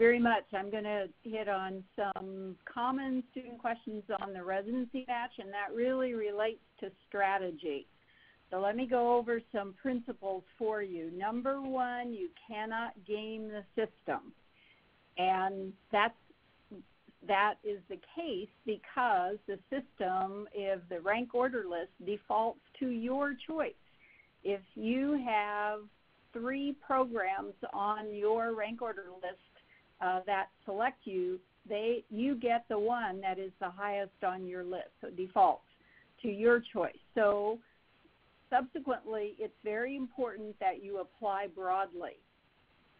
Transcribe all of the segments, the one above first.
very much. I'm going to hit on some common student questions on the residency match, and that really relates to strategy. So let me go over some principles for you. Number one, you cannot game the system. And that's that is the case because the system, if the rank order list defaults to your choice. If you have three programs on your rank order list uh, that select you, they you get the one that is the highest on your list. So defaults to your choice. So subsequently, it's very important that you apply broadly.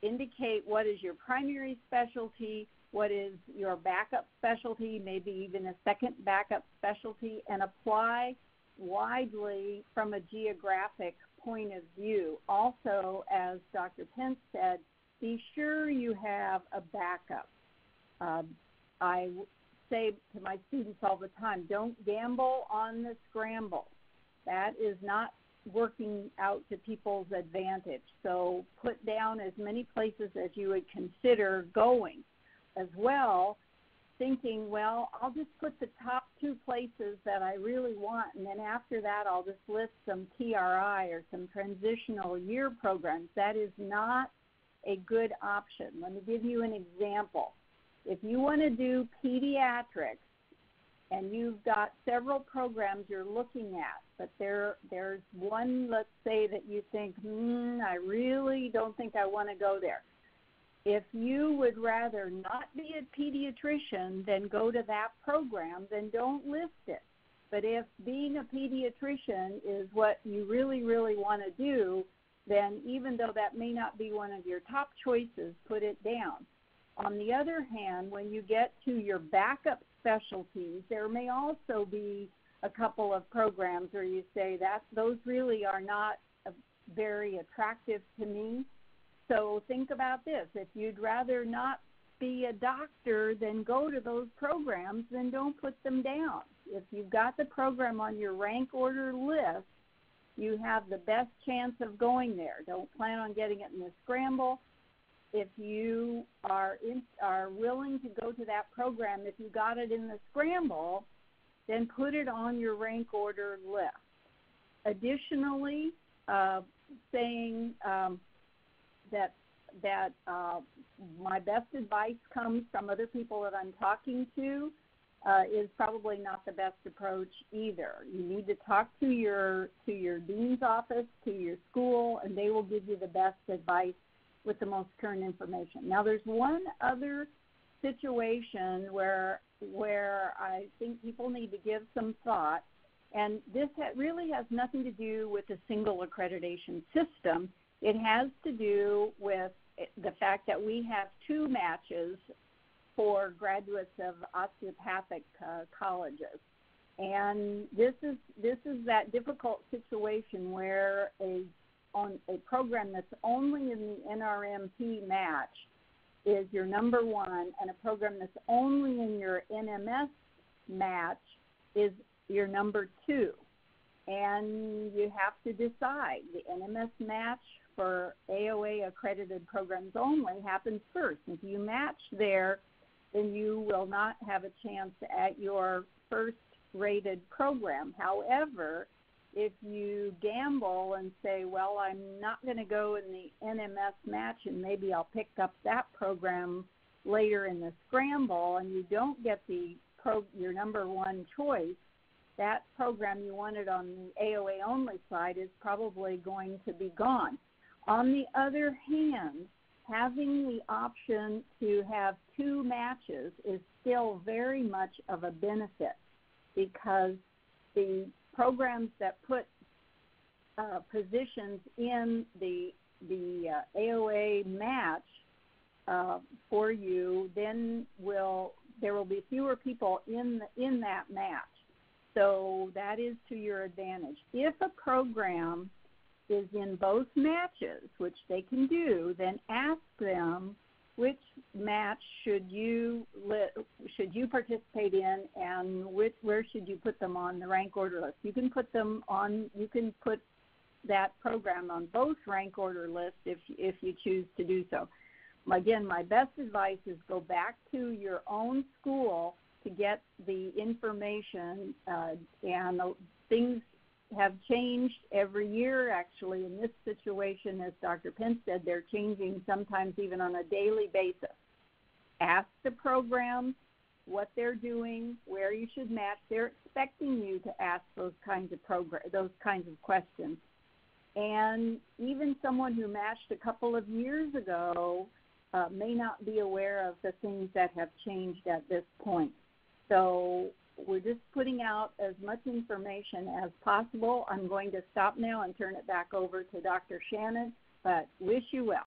Indicate what is your primary specialty, what is your backup specialty, maybe even a second backup specialty, and apply widely from a geographic point of view. Also, as Dr. Pence said, be sure you have a backup. Um, I say to my students all the time don't gamble on the scramble. That is not working out to people's advantage. So put down as many places as you would consider going as well thinking, well, I'll just put the top two places that I really want, and then after that, I'll just list some TRI or some transitional year programs. That is not a good option. Let me give you an example. If you want to do pediatrics and you've got several programs you're looking at, but there there's one, let's say that you think, hmm, I really don't think I want to go there if you would rather not be a pediatrician than go to that program, then don't list it. But if being a pediatrician is what you really, really want to do, then even though that may not be one of your top choices, put it down. On the other hand, when you get to your backup specialties, there may also be a couple of programs where you say that those really are not very attractive to me so think about this. If you'd rather not be a doctor than go to those programs, then don't put them down. If you've got the program on your rank order list, you have the best chance of going there. Don't plan on getting it in the scramble. If you are in, are willing to go to that program, if you got it in the scramble, then put it on your rank order list. Additionally, uh, saying um, that that uh, my best advice comes from other people that I'm talking to uh, is probably not the best approach either. You need to talk to your to your dean's office, to your school, and they will give you the best advice with the most current information. Now, there's one other situation where where I think people need to give some thought, and this ha- really has nothing to do with a single accreditation system. It has to do with the fact that we have two matches for graduates of osteopathic uh, colleges. And this is this is that difficult situation where a on a program that's only in the NRMP match is your number one, and a program that's only in your NMS match is your number two. And you have to decide the NMS match for AOA accredited programs only happens first. If you match there, then you will not have a chance at your first rated program. However, if you gamble and say, well, I'm not going to go in the NMS match and maybe I'll pick up that program later in the scramble and you don't get the pro, your number one choice, that program you wanted on the AOA only side is probably going to be gone. On the other hand, having the option to have two matches is still very much of a benefit because the programs that put uh, positions in the the uh, AOA match uh, for you, then will there will be fewer people in the, in that match. So that is to your advantage. If a program is in both matches, which they can do, then ask them which match should you should you participate in, and which where should you put them on the rank order list. You can put them on. You can put that program on both rank order lists if if you choose to do so. again, my best advice is go back to your own school to get the information, uh, and the things have changed every year. Actually, in this situation, as Dr. Pence said, they're changing sometimes even on a daily basis. Ask the programs what they're doing, where you should match. They're expecting you to ask those kinds of program, those kinds of questions. And even someone who matched a couple of years ago uh, may not be aware of the things that have changed at this point. So we're just putting out as much information as possible. I'm going to stop now and turn it back over to Dr. Shannon, but wish you well.